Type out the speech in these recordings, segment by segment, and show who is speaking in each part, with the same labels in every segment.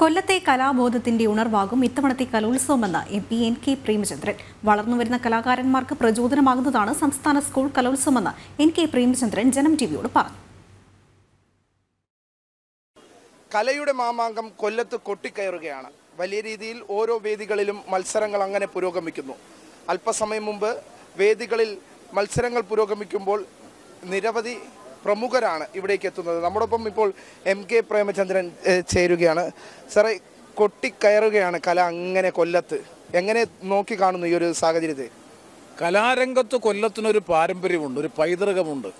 Speaker 1: കൊല്ലത്തെ കലാബോധത്തിന്റെ ഉണർവാകും ഇത്തവണത്തെ കലോത്സവമെന്ന് M P N K Premachandran. വളർന്നുവരുന്ന കലാകാരന്മാർക്ക് പ്രചോദനമാകുന്നതാണ് സംസ്ഥാന സ്കൂൾ കലോത്സവമെന്ന് എൻ കെ പ്രേമചന്ദ്രൻ ജനം ടിവിയോട് പറഞ്ഞു.
Speaker 2: കലയുടെ മാമാങ്കം കൊല്ലത്ത് കൊട്ടിക്കയറുകയാണ്. വലിയ രീതിയിൽ ഓരോ വേദികളിലും മത്സരങ്ങൾ അങ്ങനെ പുരോഗമിക്കുന്നു. അല്പസമയം മുമ്പ് വേദികളിൽ മത്സരങ്ങൾ പുരോഗമിക്കുമ്പോൾ നിരവധി പ്രമുഖരാണ് ഇവിടേക്ക് എത്തുന്നത്. നമ്മോടൊപ്പം ഇപ്പോൾ എം കെ പ്രേമചന്ദ്രൻ ചേരുകയാണ്. സാറേ കൊട്ടിക്കയറുകയാണ് കല അങ്ങനെ കൊല്ലത്ത്. എങ്ങനെ നോക്കി കാണുന്നു ഈ ഒരു സാഹചര്യത്തെ?
Speaker 3: കലാരംഗത്ത് കൊല്ലത്തിനൊരു പാരമ്പര്യമുണ്ട് ഒരു പൈതൃകമുണ്ട്.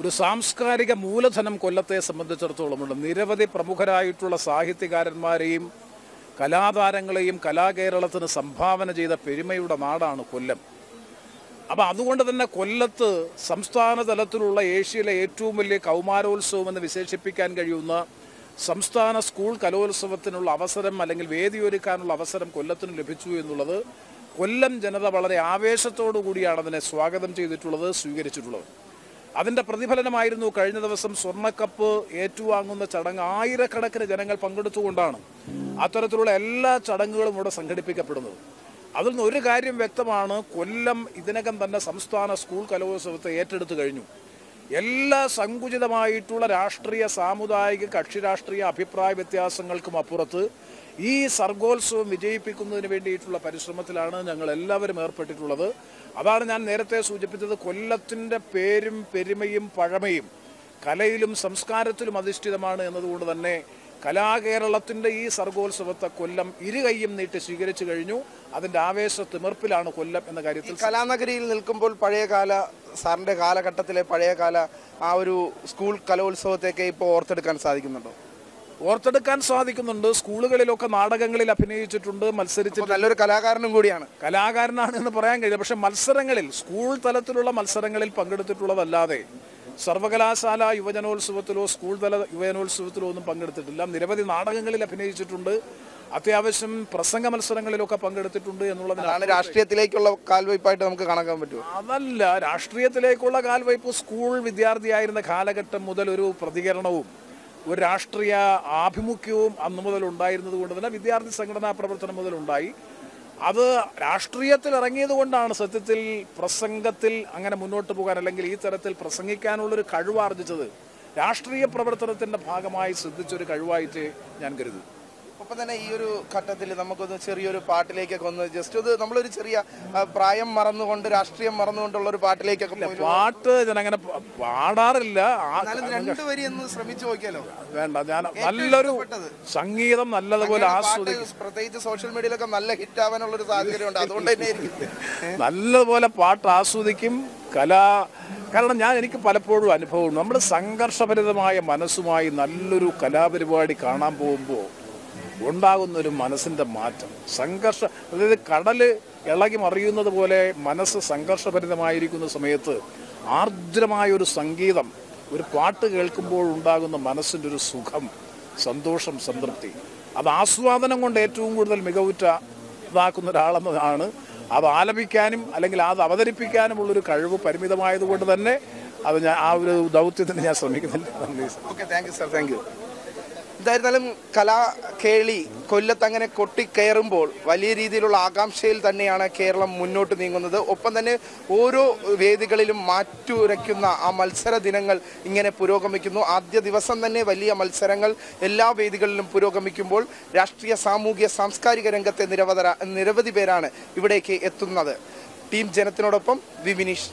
Speaker 3: ഒരു സാംസ്കാരിക മൂലധനം കൊല്ലത്തെ സംബന്ധിച്ചിടത്തോളമുണ്ട് നിരവധി പ്രമുഖരായിട്ടുള്ള സാഹിത്യകാരന്മാരെയും കലാതാരങ്ങളെയും കലാകേരളത്തിന് സംഭാവന ചെയ്ത പെരുമയുടെ നാടാണ് കൊല്ലം. അപ്പം അതുകൊണ്ട് തന്നെ കൊല്ലത്ത് സംസ്ഥാന തലത്തിലുള്ള ഏഷ്യയിലെ ഏറ്റവും വലിയ കൗമാരോത്സവം എന്ന് വിശേഷിപ്പിക്കാൻ കഴിയുന്ന സംസ്ഥാന സ്കൂൾ കലോത്സവത്തിനുള്ള അവസരം അല്ലെങ്കിൽ വേദിയൊരുക്കാനുള്ള അവസരം കൊല്ലത്തിന് ലഭിച്ചു എന്നുള്ളത് കൊല്ലം ജനത വളരെ ആവേശത്തോടു കൂടിയാണ് അതിനെ സ്വാഗതം ചെയ്തിട്ടുള്ളത് സ്വീകരിച്ചിട്ടുള്ളത്. അതിന്റെ പ്രതിഫലനമായിരുന്നു കഴിഞ്ഞ ദിവസം സ്വർണക്കപ്പ് ഏറ്റുവാങ്ങുന്ന ചടങ്ങ്. ആയിരക്കണക്കിന് ജനങ്ങൾ പങ്കെടുത്തുകൊണ്ടാണ് അത്തരത്തിലുള്ള എല്ലാ ചടങ്ങുകളും ഇവിടെ സംഘടിപ്പിക്കപ്പെടുന്നത്. അതിൽ നിന്ന് ഒരു കാര്യം വ്യക്തമാണ്. കൊല്ലം ഇതിനകം തന്നെ സംസ്ഥാന സ്കൂൾ കലോത്സവത്തെ ഏറ്റെടുത്തു കഴിഞ്ഞു. എല്ലാ സങ്കുചിതമായിട്ടുള്ള രാഷ്ട്രീയ സാമുദായിക കക്ഷി രാഷ്ട്രീയ അഭിപ്രായ വ്യത്യാസങ്ങൾക്കും അപ്പുറത്ത് ഈ സർഗോത്സവം വിജയിപ്പിക്കുന്നതിന് വേണ്ടിയിട്ടുള്ള പരിശ്രമത്തിലാണ് ഞങ്ങൾ എല്ലാവരും ഏർപ്പെട്ടിട്ടുള്ളത്. അതാണ് ഞാൻ നേരത്തെ സൂചിപ്പിച്ചത്. കൊല്ലത്തിന്റെ പേരും പെരുമയും പഴമയും കലയിലും സംസ്കാരത്തിലും അധിഷ്ഠിതമാണ് എന്നതുകൊണ്ട് തന്നെ കലാകേരളത്തിന്റെ ഈ സർഗോത്സവത്തെ കൊല്ലം ഇരുകൈയും നീട്ടി സ്വീകരിച്ചു കഴിഞ്ഞു. അതിന്റെ ആവേശ തിമിർപ്പിലാണ് കൊല്ലം എന്ന കാര്യത്തിൽ
Speaker 2: കലാനഗരിയിൽ നിൽക്കുമ്പോൾ പഴയകാല സാറിന്റെ കാലഘട്ടത്തിലെ പഴയകാല ആ ഒരു സ്കൂൾ കലോത്സവത്തെയൊക്കെ ഇപ്പോൾ ഓർത്തെടുക്കാൻ സാധിക്കുന്നുണ്ടോ?
Speaker 3: ഓർത്തെടുക്കാൻ സാധിക്കുന്നുണ്ട്. സ്കൂളുകളിലൊക്കെ നാടകങ്ങളിൽ അഭിനയിച്ചിട്ടുണ്ട് മത്സരിച്ച്
Speaker 2: നല്ലൊരു കലാകാരനും കൂടിയാണ്.
Speaker 3: കലാകാരനാണ് എന്ന് പറയാൻ കഴിയില്ല. പക്ഷെ മത്സരങ്ങളിൽ സ്കൂൾ തലത്തിലുള്ള മത്സരങ്ങളിൽ പങ്കെടുത്തിട്ടുള്ളതല്ലാതെ സർവകലാശാല യുവജനോത്സവത്തിലോ സ്കൂൾ തല യുവജനോത്സവത്തിലോ ഒന്നും പങ്കെടുത്തിട്ടില്ല. നിരവധി നാടകങ്ങളിൽ അഭിനയിച്ചിട്ടുണ്ട്. അത്യാവശ്യം പ്രസംഗ മത്സരങ്ങളിലൊക്കെ പങ്കെടുത്തിട്ടുണ്ട് എന്നുള്ളതിനാണ്
Speaker 2: അതാണ് രാഷ്ട്രീയത്തിലേക്കുള്ള കാൽവയ്പായിട്ട് നമുക്ക് കണക്കാൻ പറ്റുമോ?
Speaker 3: അതല്ല രാഷ്ട്രീയത്തിലേക്കുള്ള കാൽവയ്പ് സ്കൂൾ വിദ്യാർത്ഥിയായിരുന്ന കാലഘട്ടം മുതൽ ഒരു പ്രതികരണവും ഒരു രാഷ്ട്രീയ ആഭിമുഖ്യവും അന്നു മുതൽ ഉണ്ടായിരുന്നത് കൊണ്ട് തന്നെ വിദ്യാർത്ഥി സംഘടനാ പ്രവർത്തനം മുതൽ ഉണ്ടായി. അത് രാഷ്ട്രീയത്തിൽ ഇറങ്ങിയത് കൊണ്ടാണ് സത്യത്തിൽ പ്രസംഗത്തിൽ അങ്ങനെ മുന്നോട്ട് പോകാൻ അല്ലെങ്കിൽ ഈ തരത്തിൽ പ്രസംഗിക്കാനുള്ളൊരു കഴിവാർജിച്ചത് രാഷ്ട്രീയ പ്രവർത്തനത്തിന്റെ ഭാഗമായി ശ്രദ്ധിച്ചൊരു കഴിവായിട്ട് ഞാൻ കരുതുന്നു.
Speaker 2: ഒപ്പം തന്നെ ഈ ഒരു ഘട്ടത്തിൽ നമുക്കൊന്ന് ചെറിയൊരു പാട്ടിലേക്കൊക്കെ ഒന്ന് ജസ്റ്റ് ഒന്ന് നമ്മളൊരു ചെറിയ പ്രായം മറന്നുകൊണ്ട് രാഷ്ട്രീയം മറന്നുകൊണ്ടുള്ള ഒരു പാട്ടിലേക്കൊക്കെ
Speaker 3: പാട്ട് ഞാൻ അങ്ങനെ പാടാറില്ല.
Speaker 2: രണ്ടുപേരും ഒന്ന് ശ്രമിച്ചു നോക്കിയാലോ?
Speaker 3: വേണ്ട ഞാൻ നല്ലൊരു സംഗീതം നല്ലതുപോലെ ആസ്വദിക്കും.
Speaker 2: പ്രത്യേകിച്ച് സോഷ്യൽ മീഡിയയിലൊക്കെ നല്ല ഹിറ്റ് ആവാനുള്ള ഒരു സാഹചര്യം ഉണ്ട് അതുകൊണ്ട് തന്നെ
Speaker 3: നല്ലതുപോലെ പാട്ട് ആസ്വദിക്കും. കല കാരണം ഞാൻ എനിക്ക് പലപ്പോഴും അനുഭവം നമ്മൾ സംഘർഷഭരിതമായ മനസ്സുമായി നല്ലൊരു കലാപരിപാടി കാണാൻ പോകുമ്പോൾ ഉണ്ടാകുന്ന ഒരു മനസ്സിന്റെ മാറ്റം. സംഘർഷ അതായത് കടൽ ഇളകി മറിയുന്നത് പോലെ മനസ്സ് സംഘർഷഭരിതമായിരിക്കുന്ന സമയത്ത് ആർദ്രമായ ഒരു സംഗീതം ഒരു പാട്ട് കേൾക്കുമ്പോൾ ഉണ്ടാകുന്ന മനസ്സിന്റെ ഒരു സുഖം സന്തോഷം സംതൃപ്തി. അത് ആസ്വാദനം കൊണ്ട് ഏറ്റവും കൂടുതൽ മികവുറ്റ ഇതാക്കുന്ന ഒരാളെന്നതാണ് അത് ആലപിക്കാനും അല്ലെങ്കിൽ അത് അവതരിപ്പിക്കാനുമുള്ളൊരു കഴിവ് പരിമിതമായതുകൊണ്ട് തന്നെ അത് ഞാൻ ആ ഒരു ദൗത്യത്തിന് ഞാൻ ശ്രമിക്കുന്നില്ല.
Speaker 2: Okay thank you sir thank you എന്തായിരുന്നാലും കലാ കേളി കൊല്ലത്ത് അങ്ങനെ കൊട്ടിക്കയറുമ്പോൾ വലിയ രീതിയിലുള്ള ആകാംക്ഷയിൽ തന്നെയാണ് കേരളം മുന്നോട്ട് നീങ്ങുന്നത്. ഒപ്പം തന്നെ ഓരോ വേദികളിലും മാറ്റുരയ്ക്കുന്ന ആ മത്സര ദിനങ്ങൾ ഇങ്ങനെ പുരോഗമിക്കുന്നു. ആദ്യ ദിവസം തന്നെ വലിയ മത്സരങ്ങൾ എല്ലാ വേദികളിലും പുരോഗമിക്കുമ്പോൾ രാഷ്ട്രീയ സാമൂഹിക സാംസ്കാരിക രംഗത്തെ നിരവധി നിരവധി പേരാണ് ഇവിടേക്ക് എത്തുന്നത്. Team ജനത്തിനോടൊപ്പം V Vineesh